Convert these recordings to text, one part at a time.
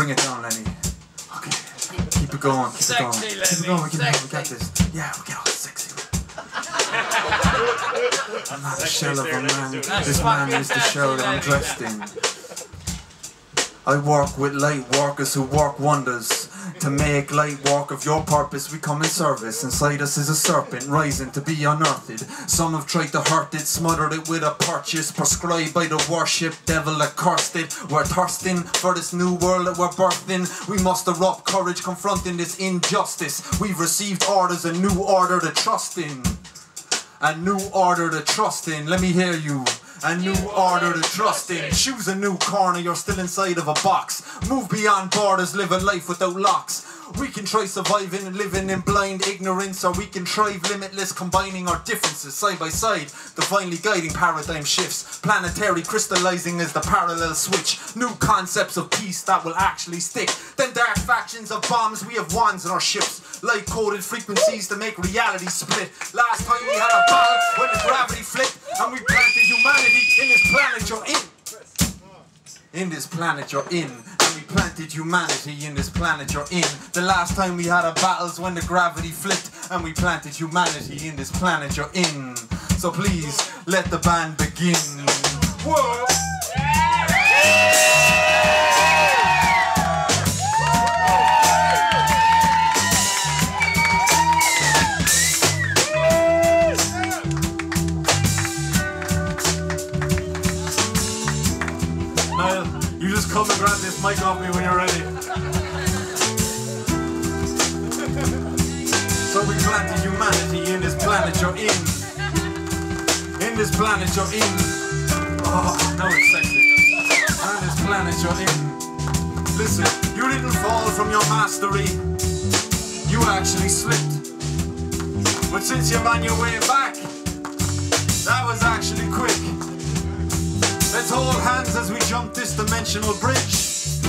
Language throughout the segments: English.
Bring it down, Lenny. Okay. Keep it going. Keep Sexy, it going. Keep it Lenny, going. We, can, we sexy. got this. Yeah, we get all sexy. I'm not a shell of a man. This man is the shell that I'm dressed in. I work with light workers who work wonders. To make light walk of your purpose, we come in service. Inside us is a serpent rising to be unearthed. Some have tried to hurt it, smothered it with a purchase prescribed by the worship devil that cursed it. We're thirsting for this new world that we're birthing. We must erupt courage confronting this injustice. We've received orders, a new order to trust in. A new order to trust in. Let me hear you. A new order to trust in. Choose a new corner, you're still inside of a box. Move beyond borders, live a life without locks. We can try surviving and living in blind ignorance, or we can thrive limitless, combining our differences side by side. Divinely guiding paradigm shifts, planetary crystallizing as the parallel switch. New concepts of peace that will actually stick. Then dark factions of bombs, we have wands in our ships. Light coded frequencies to make reality split. Last time we had a battle when the gravity flipped, and we planted humanity in this planet you're in. In this planet you're in, and we planted humanity in this planet you're in. The last time we had a battle's when the gravity flipped, and we planted humanity in this planet you're in. So please let the band begin. Whoa! Come and grab this mic off me when you're ready. So we planted humanity in this planet you're in. In this planet you're in. Oh, now it's sexy. On this planet you're in. Listen, you didn't fall from your mastery. You actually slipped. But since you're on your way back, that was actually quick. Let's hold hands as we jump this dimensional bridge.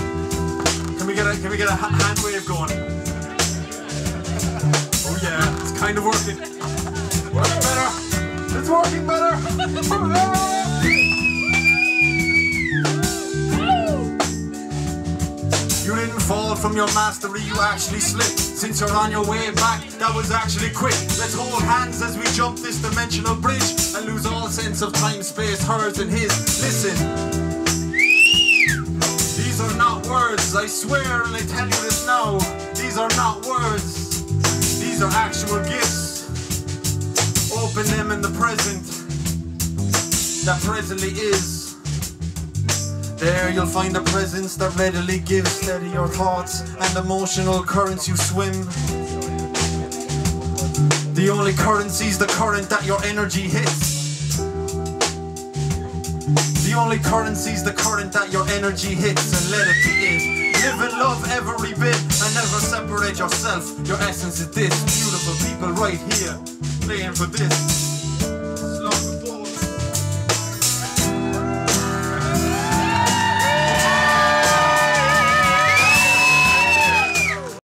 Can we get a can we get a hand wave going? Oh yeah, it's kind of working. Working better. It's working better. from your mastery, you actually slipped. Since you're on your way back, that was actually quick. Let's hold hands as we jump this dimensional bridge and lose all sense of time, space, hers and his. Listen. These are not words, I swear, and I tell you this now. These are not words, these are actual gifts. Open them in the present that presently is. There you'll find a presence that readily gives steady your thoughts and emotional currents you swim. The only currency's the current that your energy hits. The only currency's the current that your energy hits and let it be it. Live and love every bit and never separate yourself. Your essence is this. Beautiful people right here playing for this.